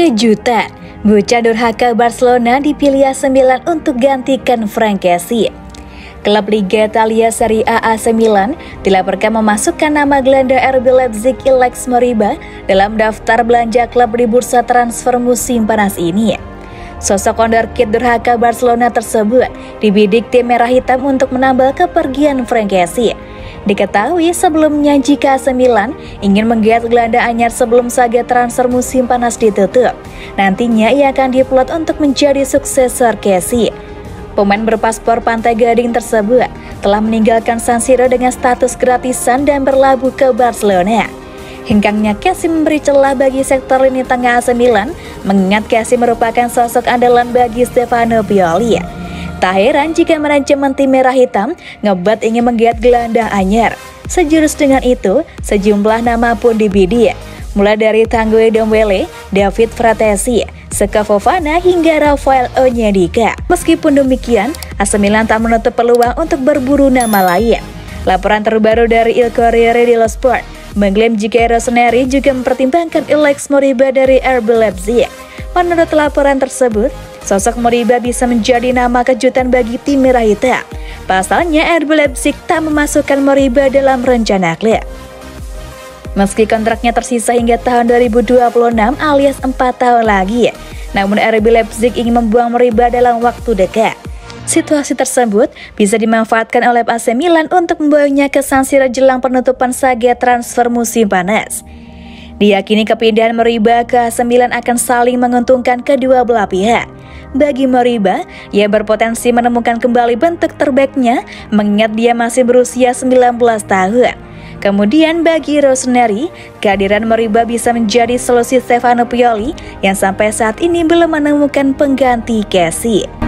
Kejutan, bocah durhaka Barcelona dipilih AC Milan untuk gantikan Frank. Klub Liga Italia Serie A AC Milan dilaporkan memasukkan nama gelandang RB Leipzig Alex Moriba dalam daftar belanja klub di bursa transfer musim panas ini. Sosok wonderkid durhaka Barcelona tersebut dibidik tim merah hitam untuk menambal kepergian Frank. Diketahui sebelumnya jika AC Milan ingin menggait gelandang anyar sebelum saga transfer musim panas ditutup, nantinya ia akan diplot untuk menjadi suksesor Casey. Pemain berpaspor Pantai Gading tersebut telah meninggalkan San Siro dengan status gratisan dan berlabuh ke Barcelona. Hengkangnya Casey memberi celah bagi sektor lini tengah AC Milan, mengingat Casey merupakan sosok andalan bagi Stefano Pioli. Tak heran jika manajemen tim merah hitam ngebat ingin menggiat gelandang anyar. Sejurus dengan itu, sejumlah nama pun dibidik. Mulai dari Tanguy Dombele, David Fratesi, Seka Fofana hingga Rafael Onyedika. Meskipun demikian, AC Milan tak menutup peluang untuk berburu nama lain. Laporan terbaru dari Il Corriere dello Sport mengklaim jika Rossoneri juga mempertimbangkan Alex Moriba dari RB Leipzig. Menurut laporan tersebut, sosok Moriba bisa menjadi nama kejutan bagi tim merah hitam. Pasalnya RB Leipzig tak memasukkan Moriba dalam rencana klub. Meski kontraknya tersisa hingga tahun 2026 alias 4 tahun lagi, namun RB Leipzig ingin membuang Moriba dalam waktu dekat. Situasi tersebut bisa dimanfaatkan oleh AC Milan untuk membawanya ke San Siro jelang penutupan saga transfer musim panas. Diyakini kepindahan Moriba ke sembilan akan saling menguntungkan kedua belah pihak. Bagi Moriba, ia berpotensi menemukan kembali bentuk terbaiknya mengingat dia masih berusia 19 tahun. Kemudian bagi Rosemary, kehadiran Moriba bisa menjadi solusi Stefano Pioli yang sampai saat ini belum menemukan pengganti Casey.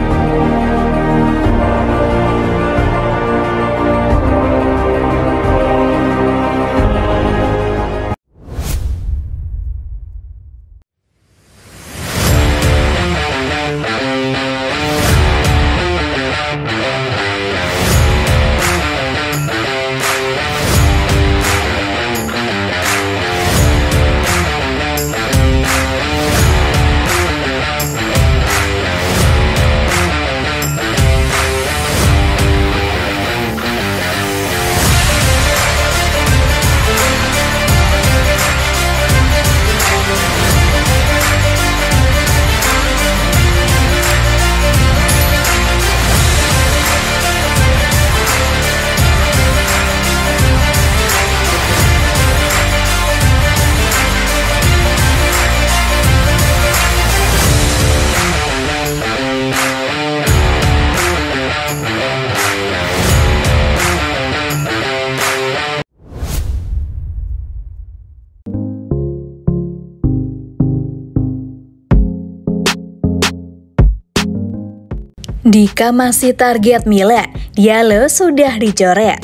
Dika masih target Milan, Diallo sudah dicoret.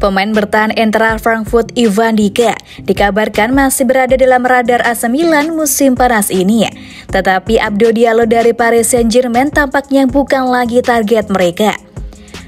Pemain bertahan Eintracht Frankfurt Ivan Dika dikabarkan masih berada dalam radar AC Milan musim panas ini. Tetapi Abdo Diallo dari Paris Saint-Germain tampaknya bukan lagi target mereka.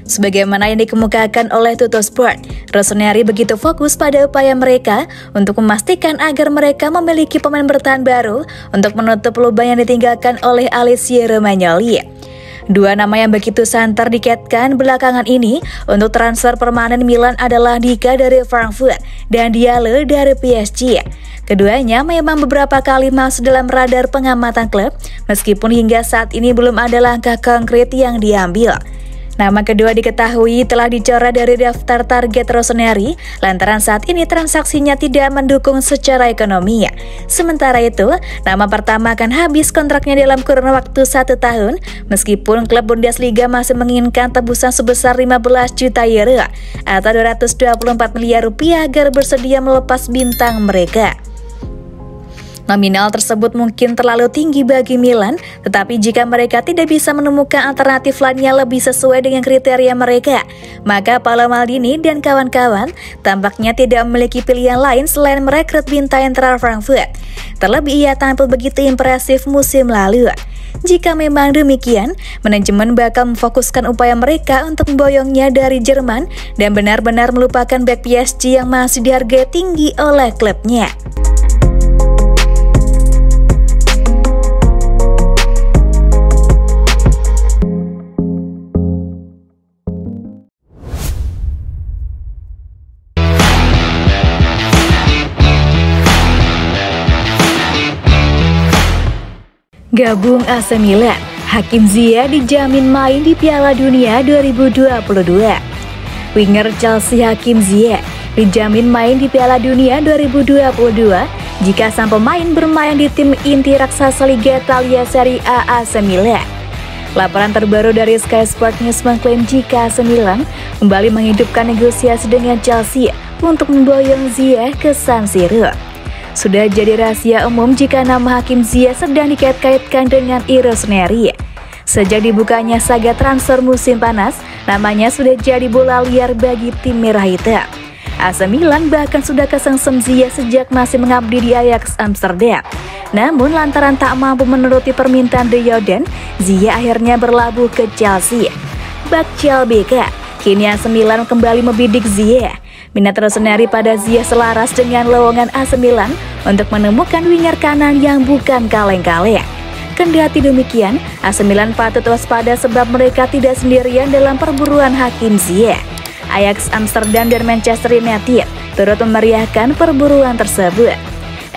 Sebagaimana yang dikemukakan oleh Tuto Sport, Rossoneri begitu fokus pada upaya mereka untuk memastikan agar mereka memiliki pemain bertahan baru untuk menutup lubang yang ditinggalkan oleh Alessio Romagnoli. Dua nama yang begitu santer diketkan belakangan ini untuk transfer permanen Milan adalah Dika dari Frankfurt dan Diallo dari PSG. Keduanya memang beberapa kali masuk dalam radar pengamatan klub, meskipun hingga saat ini belum ada langkah konkret yang diambil. Nama kedua diketahui telah dicoret dari daftar target Rossoneri lantaran saat ini transaksinya tidak mendukung secara ekonomi. Sementara itu, nama pertama akan habis kontraknya dalam kurun waktu satu tahun meskipun klub Bundesliga masih menginginkan tebusan sebesar 15 juta euro atau 224 miliar rupiah agar bersedia melepas bintang mereka. Nominal tersebut mungkin terlalu tinggi bagi Milan, tetapi jika mereka tidak bisa menemukan alternatif lainnya lebih sesuai dengan kriteria mereka, maka Paolo Maldini dan kawan-kawan tampaknya tidak memiliki pilihan lain selain merekrut bintang Entral Frankfurt. Terlebih ia tampil begitu impresif musim lalu. Jika memang demikian, manajemen bakal memfokuskan upaya mereka untuk memboyongnya dari Jerman dan benar-benar melupakan back PSG yang masih dihargai tinggi oleh klubnya. Bergabung AC Milan, Hakim Ziyech dijamin main di Piala Dunia 2022. Winger Chelsea Hakim Ziyech dijamin main di Piala Dunia 2022 jika sang pemain bermain di tim inti raksasa Liga Italia Serie A AC Milan. Laporan terbaru dari Sky Sport News mengklaim jika AC Milan kembali menghidupkan negosiasi dengan Chelsea untuk memboyong Ziyech ke San Siro. Sudah jadi rahasia umum jika nama Hakim Zia sedang dikait-kaitkan dengan Eros Neri. Sejak dibukanya saga transfer musim panas, namanya sudah jadi bola liar bagi tim merah hitam. AC Milan bahkan sudah kesengsem Zia sejak masih mengabdi di Ajax Amsterdam. Namun lantaran tak mampu menuruti permintaan De Jorden, Zia akhirnya berlabuh ke Chelsea. Bak Beka, kini AC Milan kembali membidik Zia Minat Rosemary pada Zia selaras dengan lowongan AC Milan untuk menemukan winger kanan yang bukan kaleng-kaleng. Kendati demikian, AC Milan patut waspada sebab mereka tidak sendirian dalam perburuan Hakim Ziyech. Ajax Amsterdam dan Manchester United turut memeriahkan perburuan tersebut.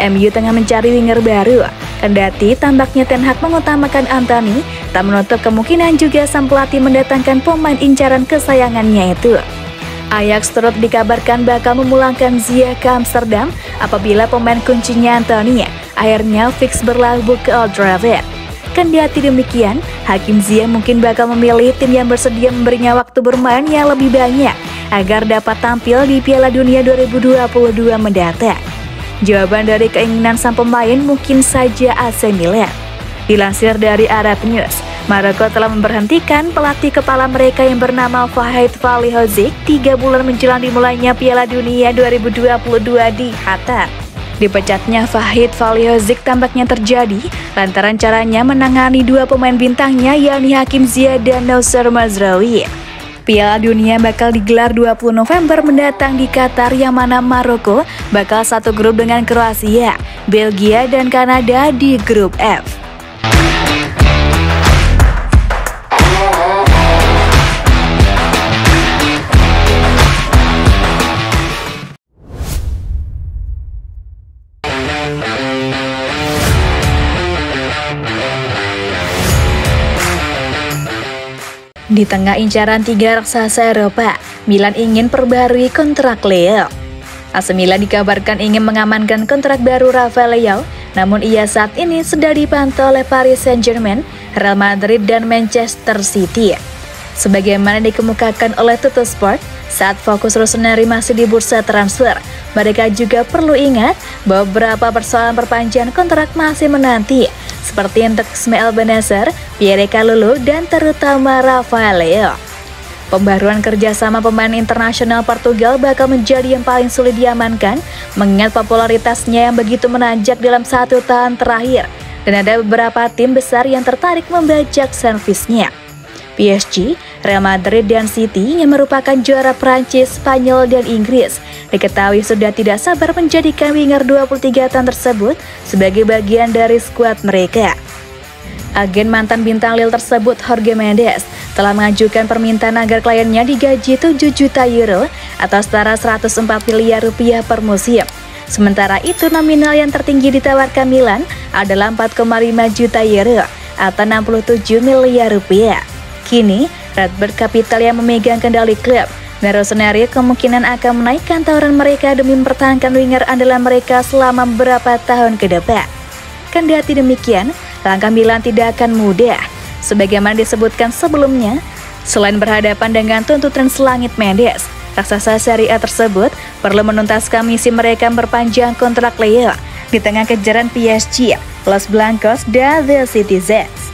MU tengah mencari winger baru. Kendati tampaknya Ten Hag mengutamakan Anthony, tak menutup kemungkinan juga sang pelatih mendatangkan pemain incaran kesayangannya itu. Ajax turut dikabarkan bakal memulangkan Zia ke Amsterdam apabila pemain kuncinya Anthony akhirnya fix berlabuh ke Old Trafford. Kendati demikian, Hakim Zia mungkin bakal memilih tim yang bersedia memberinya waktu bermain yang lebih banyak agar dapat tampil di Piala Dunia 2022 mendatang. Jawaban dari keinginan sang pemain mungkin saja AC Milan. Dilansir dari Arab News, Maroko telah memberhentikan pelatih kepala mereka yang bernama Fahid Falihozik tiga bulan menjelang dimulainya Piala Dunia 2022 di Qatar. Dipecatnya Fahid Falihozik tampaknya terjadi lantaran caranya menangani dua pemain bintangnya yakni Hakim Ziyech dan Nausar Mazraoui. Piala Dunia bakal digelar 20 November mendatang di Qatar yang mana Maroko bakal satu grup dengan Kroasia, Belgia, dan Kanada di grup F. Di tengah incaran tiga raksasa Eropa, Milan ingin perbarui kontrak Leo. AC Milan dikabarkan ingin mengamankan kontrak baru Rafael Leo, namun ia saat ini sudah dipantau oleh Paris Saint-Germain, Real Madrid, dan Manchester City. Sebagaimana dikemukakan oleh Tuto Sport, saat fokus Rossoneri masih di bursa transfer, mereka juga perlu ingat bahwa beberapa persoalan perpanjangan kontrak masih menanti, seperti untuk Ismail Benacer, Pierre Kalulu, dan terutama Rafael Leo. Pembaruan kerjasama pemain internasional Portugal bakal menjadi yang paling sulit diamankan, mengingat popularitasnya yang begitu menanjak dalam satu tahun terakhir, dan ada beberapa tim besar yang tertarik membajak servisnya. PSG, Real Madrid, dan City yang merupakan juara Prancis, Spanyol, dan Inggris diketahui sudah tidak sabar menjadikan winger 23 tahun tersebut sebagai bagian dari skuad mereka. Agen mantan bintang Lille tersebut, Jorge Mendes, telah mengajukan permintaan agar kliennya digaji 7 juta euro atau setara 104 miliar rupiah per musim. Sementara itu nominal yang tertinggi ditawarkan Milan adalah 4,5 juta euro atau 67 miliar rupiah. Kini, Redbird Capital yang memegang kendali klub Rossoneri kemungkinan akan menaikkan tawaran mereka demi mempertahankan winger andalan mereka selama beberapa tahun ke depan. Kendati demikian, langkah Milan tidak akan mudah. Sebagaimana disebutkan sebelumnya, selain berhadapan dengan tuntutan selangit Mendes, raksasa Serie A tersebut perlu menuntaskan misi mereka memperpanjang kontrak Leo di tengah kejaran PSG, Los Blancos, dan The Citizens.